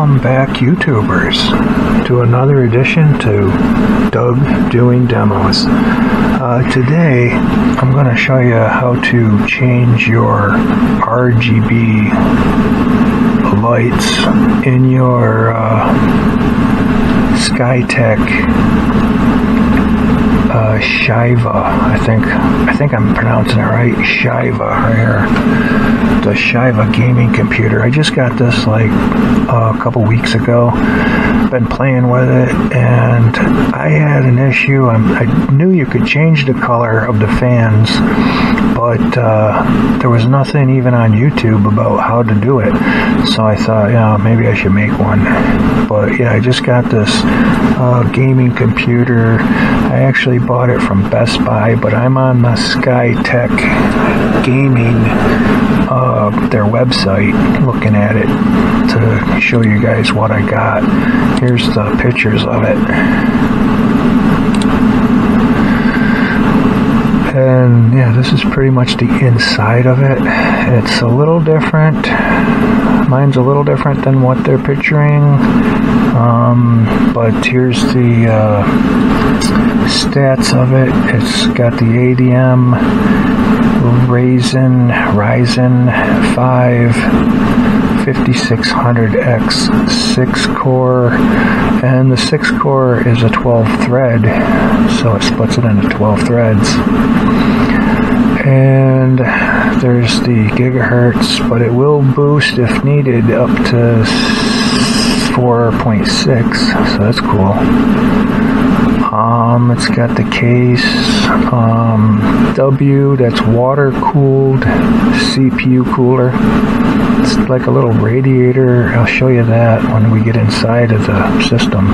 Welcome back, YouTubers, to another edition to Doug Doing Demos. Uh, today, I'm going to show you how to change your RGB lights in your uh, Skytech uh, Shiva. I think I think I'm pronouncing it right. Shiva right here. The Shiva gaming computer. I just got this like uh, a couple weeks ago. Been playing with it, and I had an issue. I'm, i knew you could change the color of the fans, but uh, there was nothing even on YouTube about how to do it. So I thought, yeah, maybe I should make one. But yeah, I just got this uh, gaming computer. I actually bought it from Best Buy, but I'm on the Skytech Gaming, uh, their website, looking at it to show you guys what I got. Here's the pictures of it. And yeah, this is pretty much the inside of it. It's a little different. Mine's a little different than what they're picturing. Um, but here's the uh, stats of it. It's got the ADM Ryzen Ryzen 5 5600X 6 core, and the 6 core is a 12 thread, so it splits it into 12 threads. And there's the gigahertz, but it will boost if needed up to 4.6, so that's cool. Um, it's got the case, um, W, that's water cooled, CPU cooler. It's like a little radiator. I'll show you that when we get inside of the system.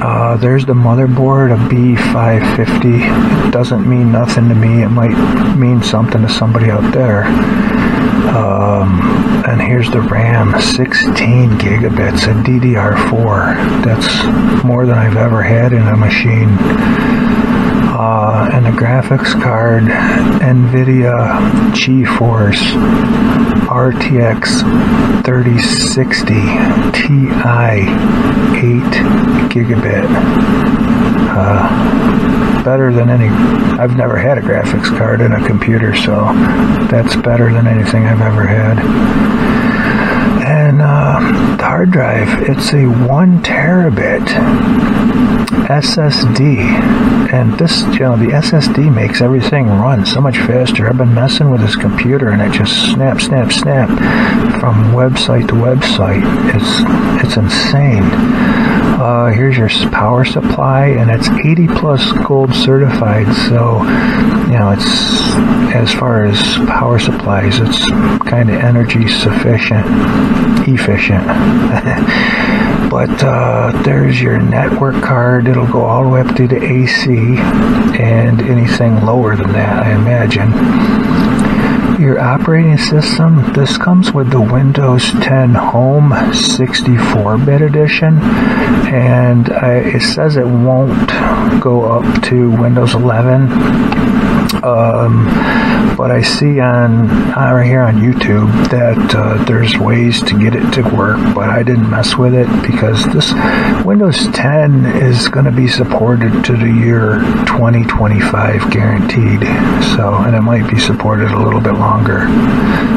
Uh, there's the motherboard, a B550. It doesn't mean nothing to me. It might mean something to somebody out there. Um, and here's the RAM, 16 gigabits, a DDR4. That's more than I've ever had in a machine. Uh, and the graphics card, NVIDIA GeForce RTX 3060 Ti 8 gigabit. Uh, better than any. I've never had a graphics card in a computer, so that's better than anything I've ever had. And uh, hard drive, it's a one terabit SSD, and this, you know, the SSD makes everything run so much faster. I've been messing with this computer, and it just snap, snap, snap from website to website. It's it's insane. Uh, here's your power supply, and it's 80 plus gold certified. So, you know, it's as far as power supplies, it's kind of energy sufficient, efficient. but uh, there's your network card. It'll go all the way up to the AC, and anything lower than that, I imagine your operating system, this comes with the Windows 10 Home 64-bit edition, and I, it says it won't go up to Windows 11 um, but I see on uh, right here on YouTube that uh, there's ways to get it to work, but I didn't mess with it because this Windows 10 is going to be supported to the year 2025 guaranteed. So, and it might be supported a little bit longer,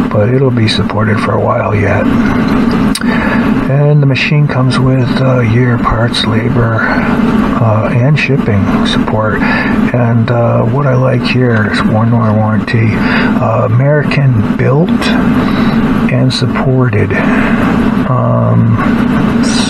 but it'll be supported for a while yet. And the machine comes with uh, year parts, labor, uh, and shipping support. And uh, what I like here is one more warranty, uh, American built and supported. Um,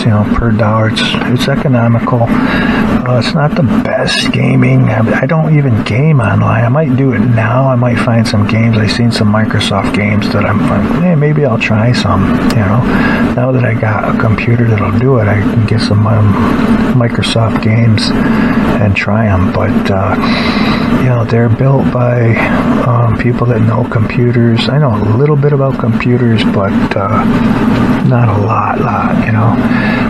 you know, per dollar, it's it's economical. Uh, it's not the best gaming. I, I don't even game online. I might do it now. I might find some games. I've seen some Microsoft games that I'm like, hey, maybe I'll try some. You know, now that I got a computer that'll do it, I can get some um, Microsoft games and try them. But uh, you know, they're built by um, people that know computers. I know a little bit about computers, but uh, not a lot, lot. You know.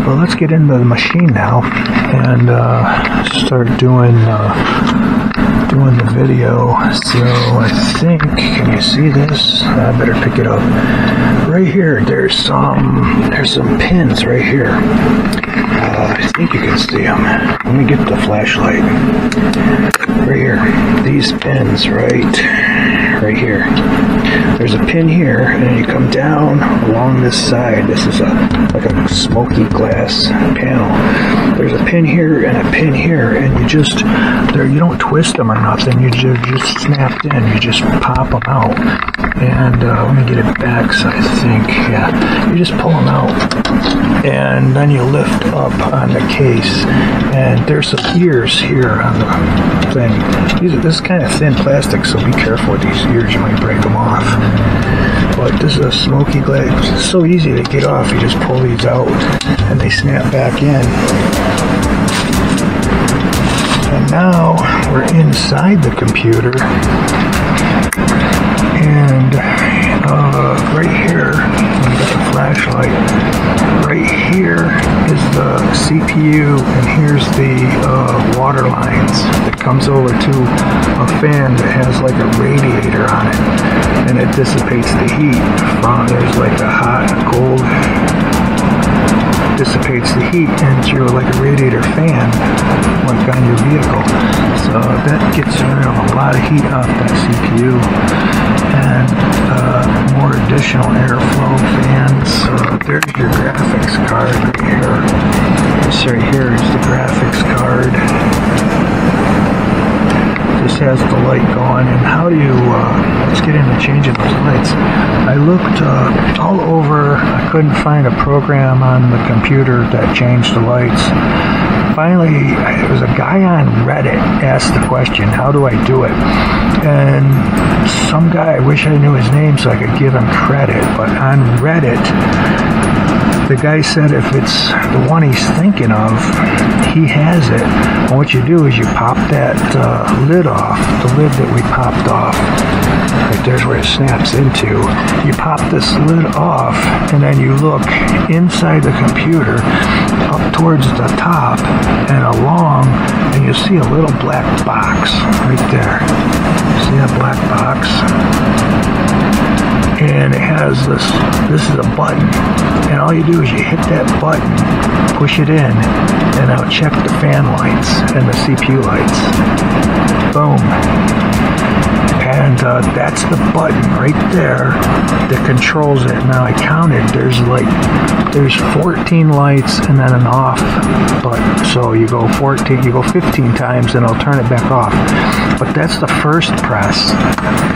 Well, let's get into the machine now and uh, start doing. Uh, doing the video. So I think, can you see this? I better pick it up. Right here, there's some, there's some pins right here. Uh, I think you can see them. Let me get the flashlight. Right here, these pins, right, right here. There's a pin here, and you come down along this side. This is a like a smoky glass panel. There's a pin here and a pin here, and you just there you don't twist them or nothing. You just, just snapped in. You just pop them out, and uh, let me get it back. So I think yeah, you just pull them out, and then you lift up on the case, and there's some ears here on the thing. These this is kind of thin plastic, so be careful with these ears. You might break them off. But this is a smoky glass. It's so easy to get off. You just pull these out, and they snap back in. And now we're inside the computer. And uh, right here, flashlight. Right here is the CPU, and here's the uh, water lines that comes over to a fan that has like a radiator on it, and it dissipates the heat. From there's like a hot, cold dissipates the heat into like a radiator fan like on your vehicle. So that gets rid of a lot of heat off that CPU and uh, more additional airflow fans. There's your graphics card right here. This right here is the graphics card this has the light going and how do you uh, let's get into changing those lights I looked uh, all over I couldn't find a program on the computer that changed the lights finally it was a guy on Reddit asked the question how do I do it and some guy I wish I knew his name so I could give him credit but on Reddit the guy said if it's the one he's thinking of, he has it. And what you do is you pop that uh, lid off, the lid that we popped off. There's where it snaps into. You pop this lid off, and then you look inside the computer up towards the top and along, and you see a little black box right there. See that black box? and it has this this is a button and all you do is you hit that button push it in and I'll check the fan lights and the CPU lights boom and uh, that's the button right there that controls it. Now I counted. There's like there's 14 lights and then an off button. So you go 14 you go 15 times and I'll turn it back off. But that's the first press.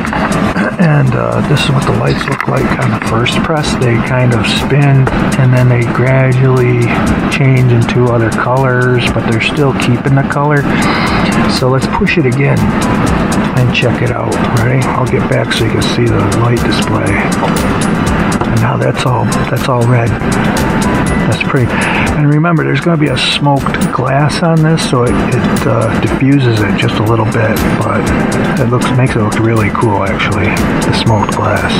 And uh, this is what the lights look like on the first press. They kind of spin and then they gradually change into other colors, but they're still keeping the color. So let's push it again and check it out. Ready? I'll get back so you can see the light display. And now that's all that's all red. That's pretty. And remember, there's going to be a smoked glass on this, so it, it uh, diffuses it just a little bit, but it looks makes it look really cool, actually, the smoked glass.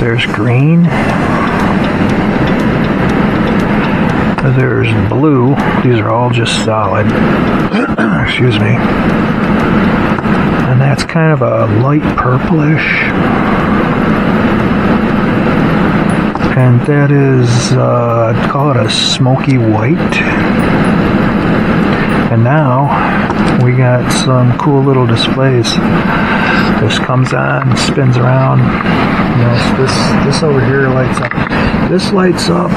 There's green. There's blue. These are all just solid. Excuse me. And that's kind of a light purplish and that is, uh, I'd call it a smoky white. And now we got some cool little displays. This comes on, spins around. Yes, this this over here lights up. This lights up,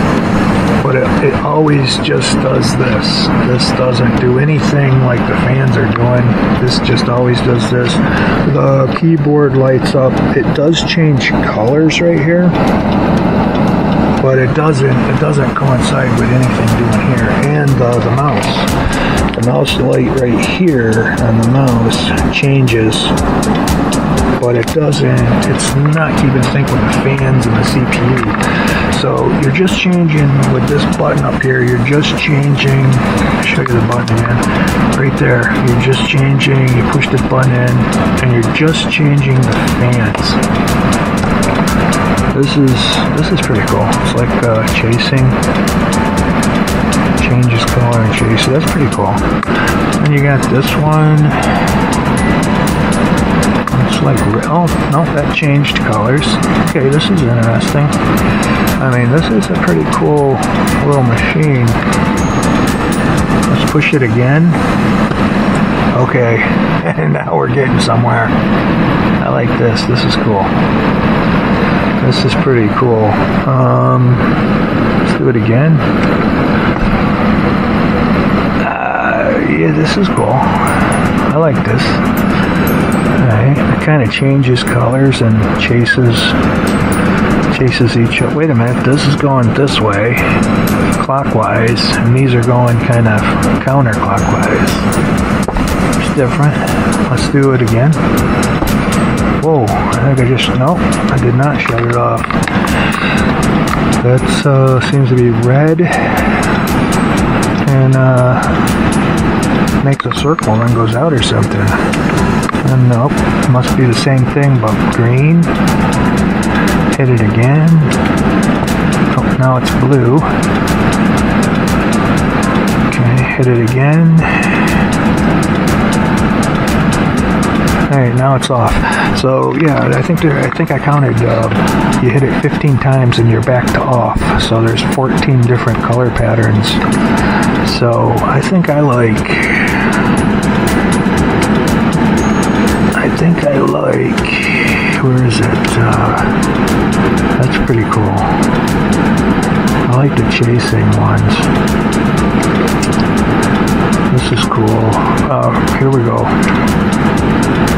but it, it always just does this. This doesn't do anything like the fans are doing. This just always does this. The keyboard lights up. It does change colors right here but it doesn't it doesn't coincide with anything doing here. And uh, the mouse, the mouse light right here on the mouse changes, but it doesn't. It's not keeping sync with the fans and the CPU. So you're just changing with this button up here. You're just changing. I'll show you the button again. Right there. You're just changing. You push the button in, and you're just changing the fans. This is this is pretty cool. It's like uh, chasing changes color and shade. So that's pretty cool. And you got this one. It's like, oh, no, that changed colors. Okay, this is interesting. I mean, this is a pretty cool little machine. Let's push it again. Okay, and now we're getting somewhere. I like this. This is cool. This is pretty cool. Um, let's do it again. Uh, yeah, this is cool. I like this. Alright, it kind of changes colors and chases chases each other. Wait a minute, this is going this way, clockwise, and these are going kind of counterclockwise. It's different. Let's do it again. Whoa, I think I just, no, I did not shut it off. That uh, seems to be red. And uh, makes a circle and then goes out or something. And nope, must be the same thing but green. Hit it again. Oh, now it's blue. Okay, hit it again. Right, now it's off. So yeah, I think there, I think I counted. Uh, you hit it 15 times and you're back to off. So there's 14 different color patterns. So I think I like. I think I like. Where is it? Uh, that's pretty cool. I like the chasing ones. This is cool. Uh, here we go.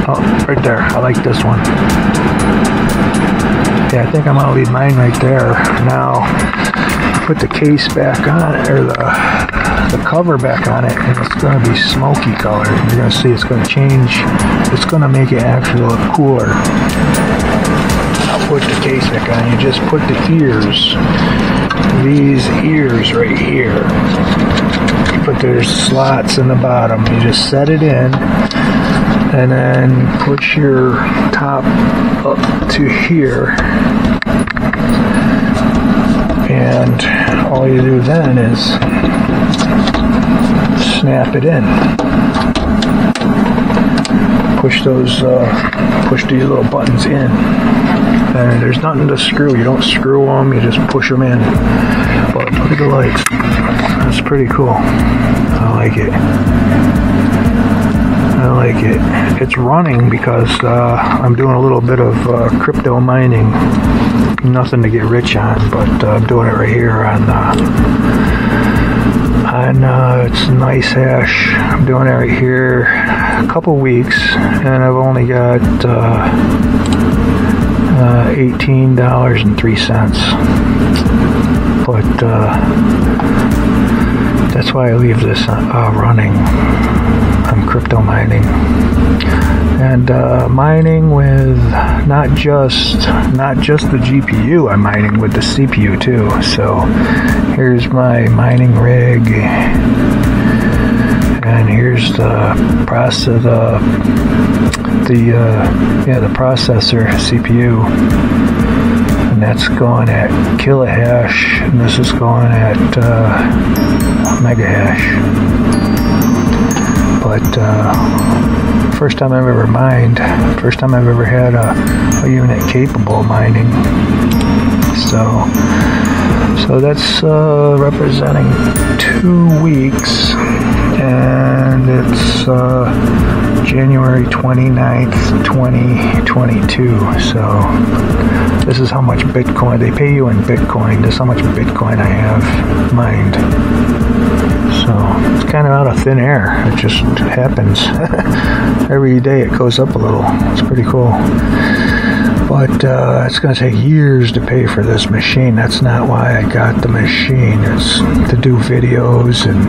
Oh, right there. I like this one. Yeah, I think I'm gonna leave mine right there. Now, put the case back on it, or the the cover back on it, and it's gonna be smoky color. You're gonna see it's gonna change. It's gonna make it actually look cooler. I'll put the case back on. You just put the ears, these ears right here. But there's slots in the bottom. You just set it in and then put your top up to here and all you do then is snap it in those uh, push these little buttons in. And there's nothing to screw. You don't screw them you just push them in. But look at the lights. That's pretty cool. I like it. I like it. It's running because uh, I'm doing a little bit of uh, crypto mining. Nothing to get rich on, but uh, I'm doing it right here on uh, know it's nice NiceHash. I'm doing it right here a couple weeks, and I've only got uh, eighteen dollars and three cents. But that's why I leave this running. Crypto mining and uh, mining with not just not just the GPU. I'm mining with the CPU too. So here's my mining rig, and here's the process the the uh, yeah the processor CPU, and that's going at kilohash, and this is going at uh, megahash but uh, first time I've ever mined, first time I've ever had a, a unit capable of mining. So, so that's uh, representing two weeks, and it's uh, January 29th, 2022. So, this is how much Bitcoin they pay you in Bitcoin. This is how much Bitcoin I have mined. So it's kind of out of thin air. It just happens. Every day it goes up a little. It's pretty cool. But uh, it's going to take years to pay for this machine. That's not why I got the machine. It's to do videos and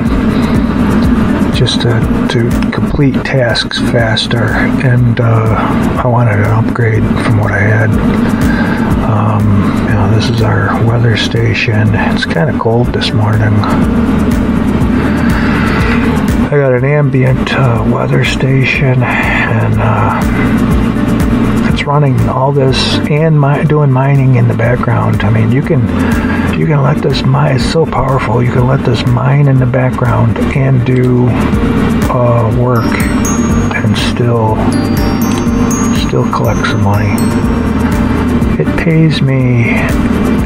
just to, to complete tasks faster. And uh, I wanted an upgrade from what I had. Um, you know, this is our weather station. It's kind of cold this morning. I got an ambient uh, weather station, and uh, it's running all this and my, doing mining in the background. I mean, you can you can let this mine. It's so powerful. You can let this mine in the background and do uh, work and still still collect some money. It pays me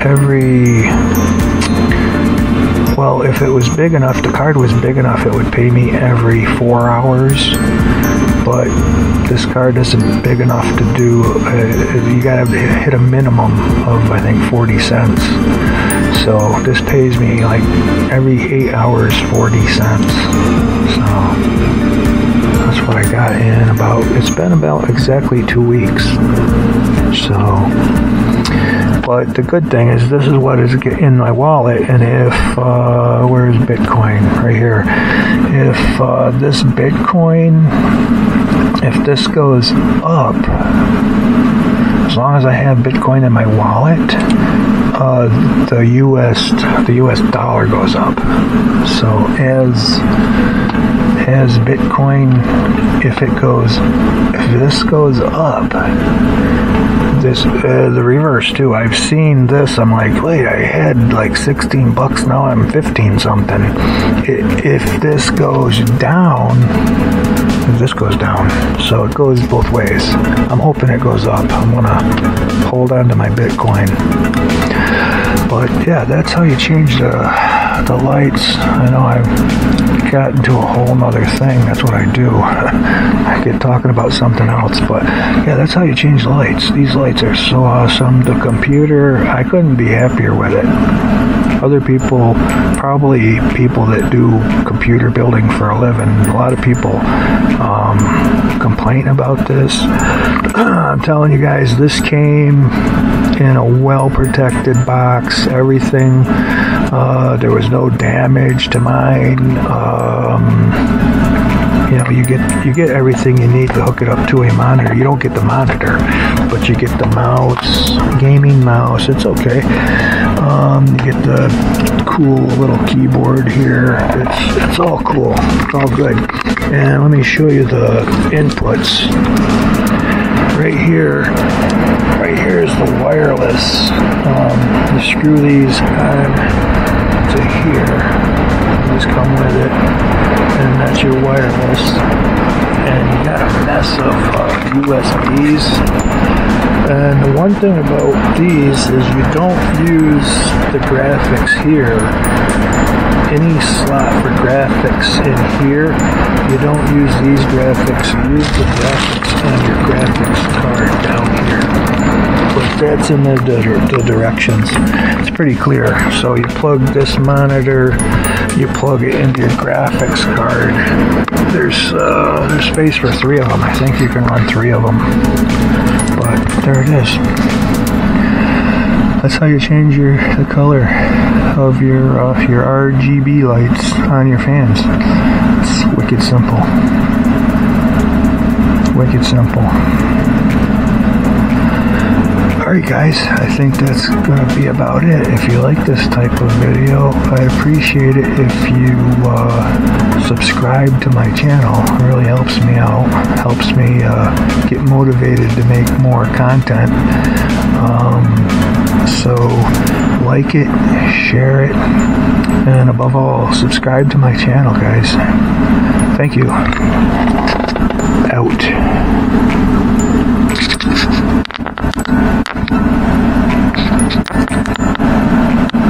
every well, if it was big enough, the card was big enough, it would pay me every four hours. But this card isn't big enough to do, uh, you gotta hit a minimum of, I think, 40 cents. So this pays me like every eight hours, 40 cents. So that's what I got in about, it's been about exactly two weeks. So, but the good thing is this is what is in my wallet, and if uh, where's Bitcoin right here? If uh, this Bitcoin, if this goes up, as long as I have Bitcoin in my wallet, uh, the U.S. the U.S. dollar goes up. So as as Bitcoin, if it goes, if this goes up, this uh, the reverse too. I've seen this. I'm like, wait, I had like 16 bucks. Now I'm 15 something. If this goes down, if this goes down, so it goes both ways. I'm hoping it goes up. I'm gonna hold on to my Bitcoin. But yeah, that's how you change the the lights. I know I've gotten to a whole nother thing. That's what I do. I get talking about something else, but yeah, that's how you change the lights. These lights are so awesome. The computer, I couldn't be happier with it. Other people, probably people that do computer building for a living, a lot of people um, complain about this. I'm telling you guys, this came in a well protected box, everything. Uh, there was no damage to mine. Um, you know, you get you get everything you need to hook it up to a monitor. You don't get the monitor, but you get the mouse, gaming mouse. It's okay. Um, you get the cool little keyboard here. It's it's all cool. It's all good. And let me show you the inputs. Right here, right here is the wireless. Um, you screw these on to here. These come with it, and that's your wireless. And you got a mess of uh, USBs. And the one thing about these is you don't use the graphics here. Any slot for graphics in here, you don't use these graphics. You use the graphics on your graphics card down here but that's in the, the, the, directions. It's pretty clear. So you plug this monitor, you plug it into your graphics card. There's uh, there's space for three of them. I think you can run three of them. But there it is. That's how you change your the color of your uh, your RGB lights on your fans. It's wicked simple. Wicked simple. Alright guys, I think that's going to be about it. If you like this type of video, I appreciate it if you uh, subscribe to my channel. It really helps me out, helps me uh, get motivated to make more content. Um, so like it, share it, and above all, subscribe to my channel guys. Thank you. Out. Thank you.